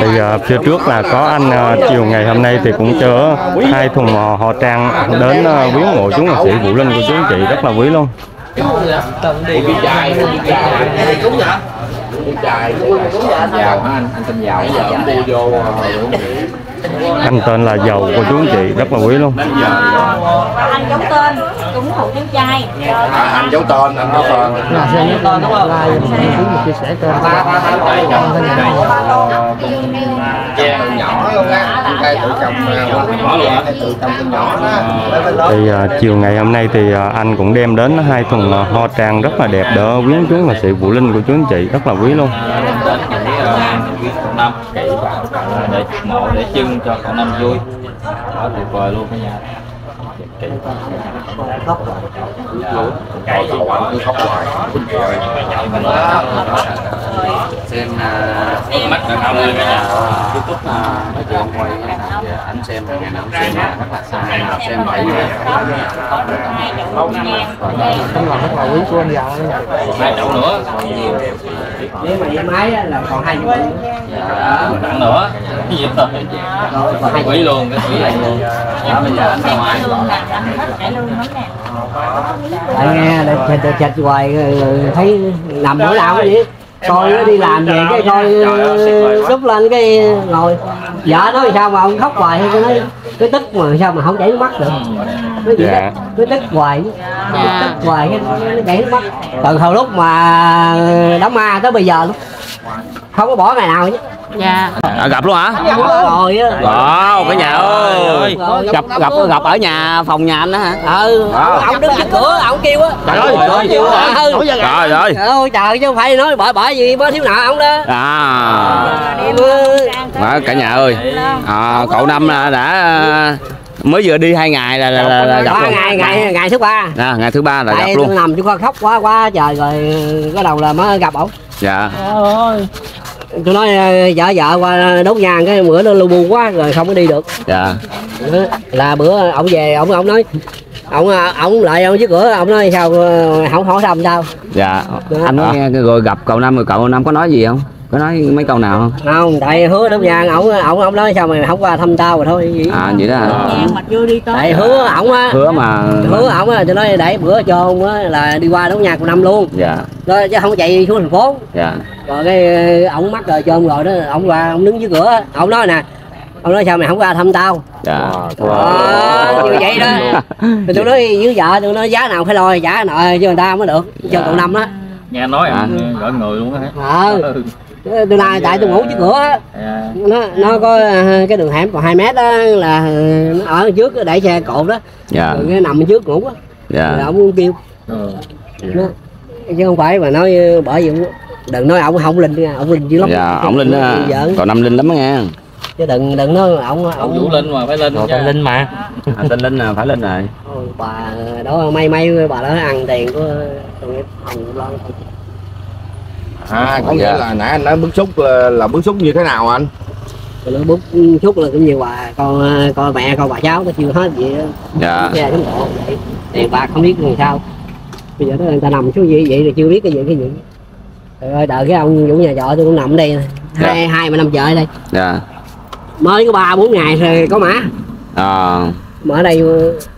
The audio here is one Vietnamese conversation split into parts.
Thì uh, phía trước là có anh uh, chiều ngày hôm nay thì cũng chở hai thùng uh, họ trang đến uh, viếng mộ chú nghệ sĩ Vũ Linh của chú chị rất là quý luôn. Đi dài giàu. hả anh anh tên giàu. Giờ ông mua vô Anh tên là Dầu của chú anh chị rất là quý luôn. anh giống tên cũng hậu cháu trai à, anh giấu tên anh giấu tên. Là xe nhớ tên đúng không? Like mình cũng chia sẻ tên nhỏ luôn á. Cây tự trồng tự trồng từ nhỏ đó. Thì uh, chiều ngày hôm nay thì uh, anh cũng đem đến hai thùng uh, hoa trang rất là đẹp đỡ viếng chú nghệ sĩ Vũ Linh của chú anh chị rất là quý luôn. năm kỹ vào và để mộ để trưng cho cậu năm vui. Đó tuyệt vời luôn cả nhà kỹ cậu cậu anh cứ khóc hoài xem mắt là cao lên cả nhà youtube là nói chuyện quay ảnh xem ngày nào cũng xem rất là sai xem bảy tấm lòng rất là quý của anh giàu đó nha hai chậu nữa nếu mà với máy á, là còn hai chục tặng nữa. Gì rồi còn hai quý luôn cái quý này luôn đó bây giờ anh ra ngoài. anh nghe để chạch chạch hoài thấy nằm bữa nào vậy coi nó đi làm về cái coi lúc lên cái ngồi vợ nói sao mà ông khóc hoài hay nói cái tức mà sao mà không chảy nước mắt được? Nó vậy Dạ. đó nó tức hoài. Nó tức hoài cái nó chảy nước mắt. Từ hồi lúc mà đám ma tới bây giờ luôn. Không có bỏ ngày nào chứ dạ À, gặp luôn hả? rồi á Wow, cả nhà ơi. Gặp gặp gặp ở nhà phòng nhà anh đó hả? ừ ông, đứng trước cửa ông kêu á Trời ơi, trời ơi. Trời ơi. Trời ơi chứ không phải nói bởi bởi vì bớ thiếu nợ ông đó À. đem Ừ. Đó, cả nhà ơi. À, cậu năm là đã à, mới vừa đi hai ngày là, là, là, là gặp ba luôn. ngày ngày ngày thứ ba À, ngày thứ ba là gặp tại luôn. nằm tôi coi khóc quá quá trời rồi có đầu là mới gặp ổng Dạ. Tôi nói ờ, vợ vợ qua đốt nhang cái bữa nó lu bu quá rồi không có đi được Dạ. Đó, là bữa ổng về ổng ổng nói ổng ổng lại ổng trước cửa ổng nói sao ờ, không hỏi xong sao Dạ. Anh có nghe rồi gặp cậu năm rồi cậu năm có nói gì không? Có nói mấy câu nào không? không tại hứa đốt nhang ổng ổng ổng nói sao mày không qua thăm tao rồi thôi vậy À vậy đó hả? đi tới tại hứa ổng á. Hứa mà hứa ổng á tôi nói để bữa cho ông á là đi qua đốt nhang của năm luôn. Dạ. đó, chứ không chạy xuống thành phố. Dạ. rồi cái ờ, ổng mắc rồi cho ông rồi đó ổng qua ổng đứng dưới cửa. Ổng nói nè ông nói sao mày không qua thăm tao? Dạ. đó như vậy đó. Thì tôi nói với vợ tôi nói giá nào phải lo trả nợ cho người ta mới được cho tụi năm á. Nghe nói anh gỡ người luôn á ờ tôi nay tại tôi ngủ trước cửa á Dạ. nó nó có ờ, cái đường hẻm còn 2 mét đó là ờ, nó ở trước để xe cộ đó Dạ. rồi nằm ở trước ngủ á rồi Dạ. ông kêu Ừ. nó, chứ không phải mà nói bởi vì đừng nói ông không linh nha ông linh dữ lắm Dạ, ổng linh á. Cậu năm linh lắm nghe. chứ đừng đừng nói ông ông Vũ ông Linh mà phải lên nha. linh mà À, tên linh là phải linh rồi. Bà đó may may bà đó ăn tiền của tụi ông lo à có nghĩa là nãy anh nói bức xúc ờ, là bức xúc như thế nào anh? Nó bút chút là cũng nhiều bà con con mẹ con bà cháu nó chưa hết đó Dạ. xe bộ vậy. Tiền bạc không biết làm sao. Bây giờ đó người ta nằm xuống vậy vậy là chưa biết cái gì cái gì. Trời ơi đợi cái ông chủ nhà trọ tôi cũng nằm ở đây nè. hai hai mà năm ở đây. Dạ. mới có ba bốn ngày rồi có mã. Ờ, mà ở đây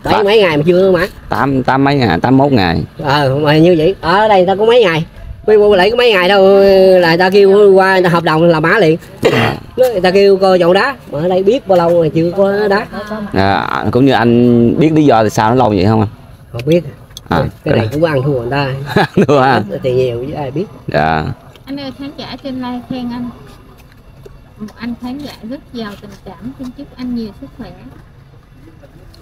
bảy Dạ. mấy ngày mà chưa có mã. Tám tám mấy ngày, tám mốt ngày. ờ mà như vậy ở đây ta có mấy ngày bây giờ lại có mấy ngày đâu là ta kêu qua người ta hợp đồng là mã liền. Người ta kêu coi chậu đá mà ở đây biết bao lâu mà chưa có đá. À, cũng như anh biết lý do thì sao nó lâu vậy không anh? không biết. À, cái này cũng ăn thua người ta. Được ha. tiền nhiều chứ ai biết. Dạ. Anh ơi khán giả trên live khen anh. Một anh khán giả rất giàu tình cảm Xin chúc anh nhiều sức khỏe.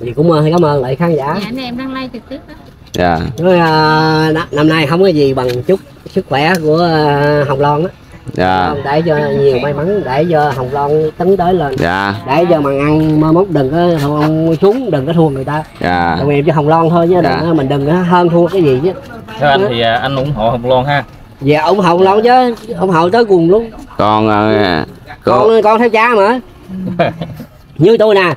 Thì cũng cảm ơn lại khán giả. Dạ anh em đang live trực tiếp đó Dạ. nói à, năm nay không có gì bằng chúc sức khỏe của à, hồng loan á Dạ. để cho nhiều may mắn để cho hồng loan tấn tới lên Dạ. để cho mà ăn mơ mốt đừng có thua xuống đừng có thua người ta Dạ. đồng nghiệp cho hồng loan thôi chứ đừng Dạ. mình đừng có hơn thua cái gì chứ theo anh thì à, anh ủng hộ Hồng Loan ha dạ ủng hộ lâu chứ ủng hộ tới cùng luôn Còn ờ, có con con theo cha mà như tôi nè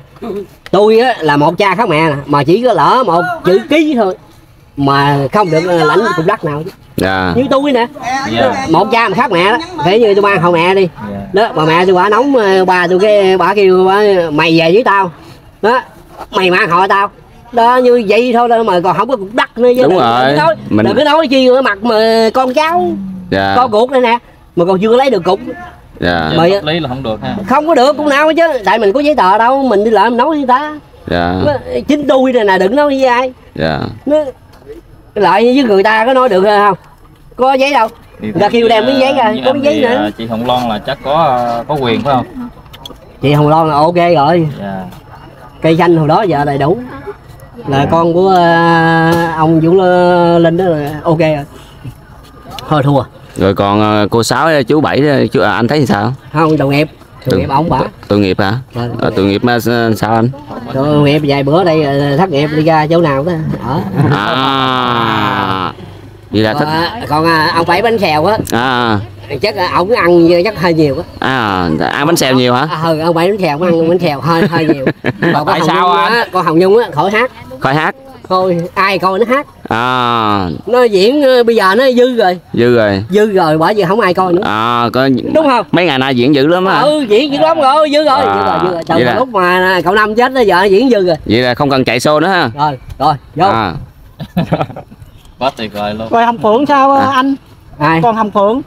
tôi á, là một cha khác mẹ nè mà chỉ có lỡ một chữ ký thôi mà không được lãnh cục đất nào. Chứ dạ. Như tôi nè. Một cha mà khác mẹ đó. Thế như tôi mang hậu mẹ đi. Đó bà mẹ tôi quả nóng ờ, bà tôi cái bà kêu bà, mày về với tao. Đó mày mang họ tao. Đó như vậy thôi đó mà còn không có cục đất nữa chứ. Đúng đừng- rồi. đừng nói, Mình- đừng có nói chi ở mặt mà con cháu dạ. con cuộc đây nè. Mà còn chưa lấy được cục. Dạ. Mà lý là không được ha. không có được cũng nào hết chứ. Tại mình có giấy tờ đâu mình đi lại mình nói với người ta. Dạ. Chính tôi này nè đừng nói với ai. Dạ. Nó lại với người ta có nói được không? Có giấy đâu? Ta kêu đem cái giấy ra có cái giấy nữa. chị Hồng Loan là chắc có có quyền phải không? Chị hồng loan là ok rồi. Dạ. Cây xanh hồi đó giờ đầy đủ. Là con của ờ, ông vũ linh đó là ok rồi. Thôi thua. Rồi còn ờ, cô sáu chú bảy chú à, anh thấy sao? Không đồng nghiệp đồng nghiệp ông bả tội nghiệp hả? Rồi. ờ, tội nghiệp mà sao anh? Đồng nghiệp vài bữa đây ờ, thất nghiệp đi ra chỗ nào đó. Ở. À. Vậy là thích còn, còn à, ông bảy bánh xèo á. À. Chắc ổng ăn chắc hơi nhiều á. À ăn bánh xèo nhiều hả? À, ừ, ông bảy bánh xèo ăn bánh xèo hơi hơi nhiều. Còn Tại sao á con hồng nhung á khỏi hát. Khỏi hát? Thôi ai coi nó hát à. Nó diễn ờ, bây giờ nó dư rồi. Dư rồi. Dư rồi bởi vì không ai coi nữa. À có đúng không? mấy ngày nay diễn dữ lắm á. Ừ diễn dữ lắm rồi dư rồi. À, dư rồi dư rồi. Từ vậy là- lúc mà cậu năm chết tới giờ nó diễn dư rồi. Vậy là không cần chạy xô nữa ha. Rồi rồi vô. À. Quá tuyệt vời luôn. Rồi hồng phượng sao À. anh? Ai? Con hồng phượng.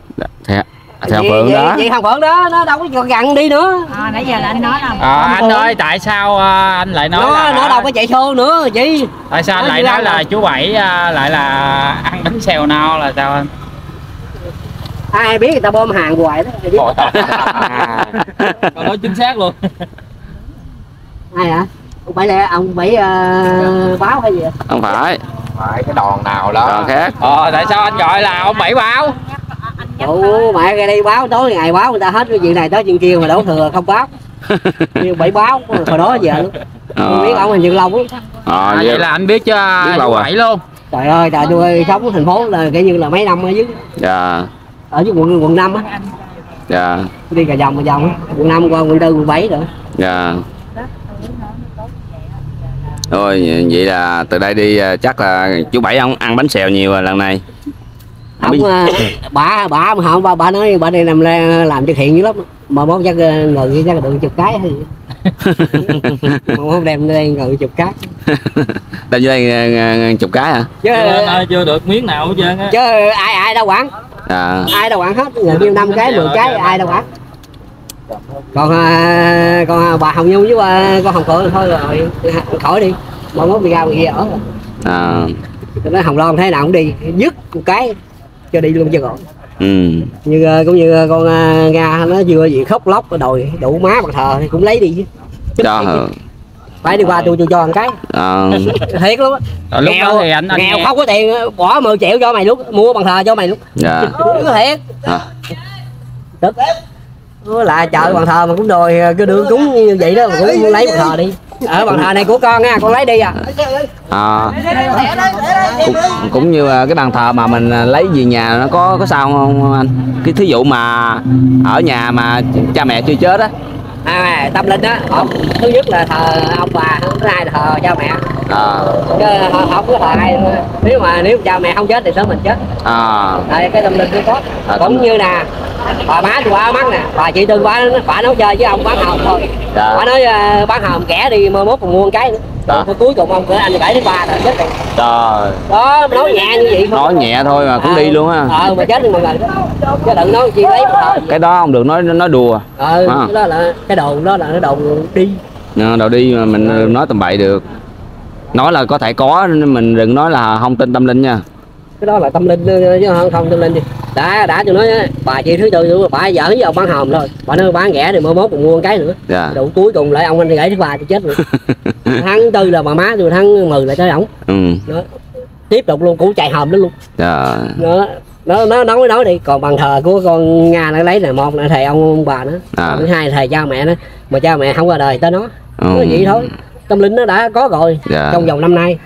Theo theo Chị- phượng chị- đó? chị thằng phượng đó nó đâu có gần đi nữa. À, nãy giờ là anh nói đâu. À, anh ơi tại sao à, anh lại nói nó là nó đâu có chạy xô nữa chị tại sao anh lại nói là chú bảy à, lại là ăn bánh xèo no là sao anh? Ai biết người ta bơm hàng hoài đó. Còn nói chính xác luôn. Ai hả? Ông bảy lẹ ông bảy ờ, báo hay gì ạ? không phải. Phải cái đòn nào đó. Còn khác. Ờ tại sao anh gọi là ông bảy báo Ủa mẹ ra đây báo tối ngày báo người ta hết cái chuyện này tới chuyện kia mà đổ thừa không báo. Nhưng bảy báo hồi đó giờ. Luôn tôi biết ông hình như lâu lắm ờ à, vậy vậy là anh biết chứ Biết chú lâu rồi. bảy luôn. Trời ơi trời tôi sống ở thành phố là cái như là mấy năm ở dưới. Dạ. Ở dưới quận quận năm á. Dạ. Đi cả vòng cả vòng á. Quận năm qua quận tư quận bảy rồi. Dạ. Thôi vậy vậy là từ đây đi à, chắc là chú bảy ông ăn bánh xèo nhiều rồi lần này. biết- ông ờ, bà bà mà không bà bà nói bà đây làm làm từ thiện dữ lắm. Mà mốt chắc ờ, người chắc là được chục cái hay mà không đem đây người chục cái. Lên dưới đây à, à, chục cái hả? Chứ chưa, chưa được miếng nào hết trơn á. chứ ai ai đâu quản. À. Ai đâu quản hết. Người nhiêu năm cái mười cái ai đâu quản. Còn à, còn à, bà hồng nhung với à, con hồng phượng thôi rồi khỏi đi. Mà mốt đi ra ngoài kia ở. À. Tôi nói hồng loan thế nào cũng đi. Dứt một cái cho đi luôn cho gọn. Ừ. Như à, cũng như à, con à, nga nó vừa gì khóc lóc đòi đủ má bằng thờ thì cũng lấy đi chứ. Cho phải- phải đi qua tôi tôi cho một cái. À, thiệt luôn á. Nghèo đó thì anh anh nghèo nghe- không có tiền bỏ 10 triệu cho mày lúc mua bằng thờ cho mày lúc dạ. Thiệt. À, với lại chợ bàn thờ mà cũng đòi cái đường cúng như vậy đó mà cũng lấy bàn thờ đi ở bàn thờ này của con nha con lấy đi à. À cũng, cũng như cái bàn thờ mà mình à, lấy về nhà nó có có sao không anh? Cái thí dụ mà ở nhà mà cha mẹ chưa chết á. À tâm linh á không. Thứ nhất là thờ ông bà thứ hai là thờ cha mẹ. À, chứ không không có thờ ai nếu mà nếu cha mẹ không chết thì sớm mình chết. À, đây cái tâm linh nó có À, cũng như nè bà má tôi bà mắng nè. Bà chị tư bà bà nói chơi với ông bán hòm thôi. Dạ. bà nói ờ, bán hòm kẻ đi mơ mốt còn mua cái nữa. Dạ. Rồi cuối cùng ông cửa anh bảy đến ba rồi chết rồi. Trời đó nói nhẹ như vậy không nói nhẹ thôi mà cũng đi luôn á. Ờ mà chết đi mọi người. Chứ đừng nói chi lấy cái đó không được nói nói đùa. Ờ À. cái đó là cái đồn đó là cái đồn đi. Ờ, đầu đi mà mình nói tầm bậy được. Nói là có thể có nên mình đừng nói là không tin tâm linh nha. Cái đó là tâm linh chứ không không tâm linh đi đã đã tôi nói á, bà chị thứ tư tôi bà với ông bán hòm thôi. Bà nói bán rẻ thì mơ mốt còn mua cái nữa. Dạ. Đủ cuối cùng lại ông anh gãy thứ ba tôi chết rồi. Tháng tư là bà má tôi tháng mười lại tới ổng. Ừ. Đó. tiếp tục luôn củ chạy hòm đó luôn. Dạ. Nó nó nó nói nói đi còn bằng thờ của con nga nó lấy là một là thầy ông, ông bà nữa À. thứ hai là thầy cha mẹ nó mà cha mẹ không qua đời tới nó. Ừ. nó vậy thôi. Tâm linh nó đã có rồi Dạ. trong vòng năm nay.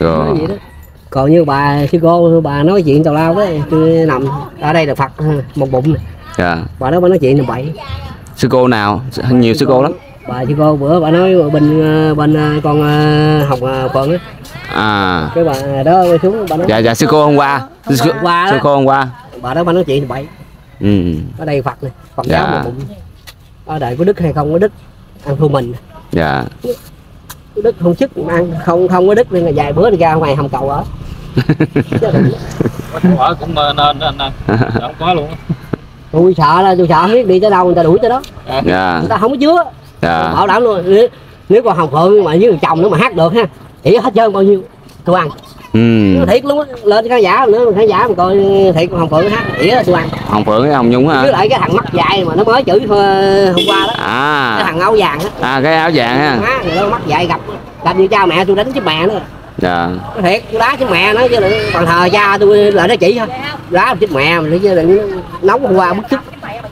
Nó rồi vậy đó còn như bà sư cô bà nói chuyện tào lao đấy tôi nằm ở đây là phật một bụng. Này. dạ. Bà đó bà nói chuyện là bậy. Sư cô nào? Nhiều sư cô lắm. Bà chị cô bữa bà nói bên ờ, bên ờ, con ờ, học phận á. À. Cái bà đó xuống bà nói dạ dạ sư cô hôm qua. Sư, Hôm qua sư cô hôm qua. Bà đó bà nói chuyện thì bậy. Ừ. Ở đây phật này phật Dạ. giáo mà bụng. Ở đây có đức hay không có đức ăn thua mình. Dạ. Đức không mà ăn không không có đức nên là vài bữa đi ra ngoài hầm cầu ở ở cũng nên nên không có luôn tôi sợ là tôi sợ không biết đi tới đâu người ta đuổi tới đó dạ. Người ta không có chứa dạ. Bảo đảm luôn nếu, nếu còn hồng phượng mà với người chồng nữa mà hát được ha chỉ hết trơn bao nhiêu tôi ăn ừ. Thiệt luôn á lên khán giả nữa khán giả mà coi thiệt hồng phượng hát là tôi ăn hồng phượng với hồng nhung với hả? Lại cái thằng mắt dài mà nó mới chửi hôm qua đó cái à thằng áo vàng á. À cái áo vàng ha. Má người đó mắt dài gặp gặp như cha mẹ tôi đánh chứ mẹ nữa dạ. Thiệt đá chứ mẹ nó chứ đừng còn thờ cha tôi lại nó chỉ thôi. Đá chứ mẹ mà chứ đừng nóng hôm qua bức xúc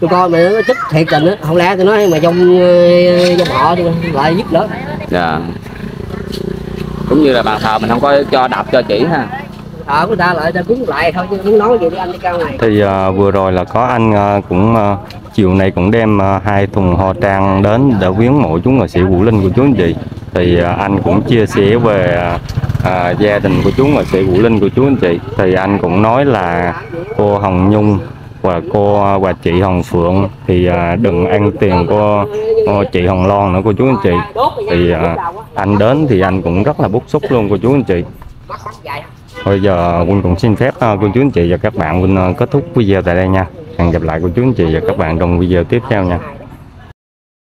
tôi coi mà nó tức thiệt tình á không lẽ tôi nói mà trong ờ, trong họ tôi lại giúp đỡ. Dạ. Cũng như là bàn thờ mình không có cho đập cho chỉ ha. Thờ của người ta lại ta cúng lại thôi chứ muốn nói gì đi anh đi cao này. Thì à, vừa rồi là có anh à, cũng à, chiều nay cũng đem à, hai thùng hoa trang đến để viếng mộ chú nghệ sĩ Vũ Linh của chú anh chị. Thì anh cũng chia sẻ về à, gia đình của chú và sĩ Vũ Linh của chú anh chị thì anh cũng nói là cô Hồng Nhung và cô và chị Hồng Phượng thì à, đừng ăn tiền của, của chị Hồng Loan nữa cô chú anh chị thì à, anh đến thì anh cũng rất là bức xúc luôn cô chú anh chị Bây giờ Quân cũng xin phép cô chú anh chị và các bạn Quân kết thúc video tại đây nha. Hẹn gặp lại cô chú anh chị và các bạn trong video tiếp theo nha.